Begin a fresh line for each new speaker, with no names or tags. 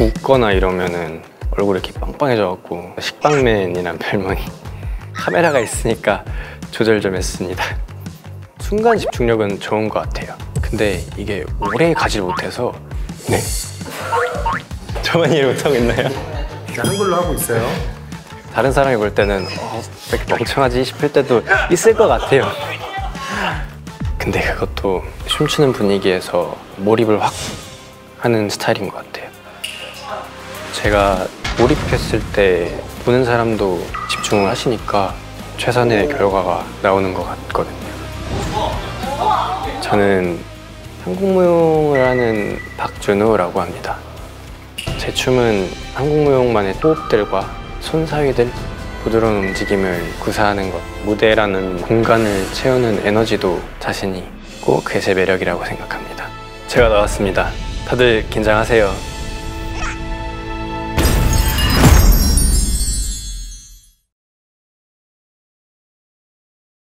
웃거나 이러면은 얼굴이 이렇게 빵빵해져갖고 식빵맨이란 별명이 카메라가 있으니까 조절 좀 했습니다. 순간 집중력은 좋은 것 같아요. 근데 이게 오래 가지 못해서 네. 저만 이해 못하고 있나요?
하는 걸로 하고 있어요.
다른 사람이 볼 때는 어, 왜 이렇게 멍청하지 싶을 때도 있을 것 같아요. 근데 그것도 춤추는 분위기에서 몰입을 확 하는 스타일인 것 같아요. 제가 몰입했을 때 보는 사람도 집중을 하시니까 최선의 결과가 나오는 것 같거든요. 저는 한국무용을 하는 박준호라고 합니다. 제 춤은 한국무용만의 호흡들과 손사위들, 부드러운 움직임을 구사하는 것, 무대라는 공간을 채우는 에너지도 자신이 있고 그게 제 매력이라고 생각합니다. 제가 나왔습니다. 다들 긴장하세요.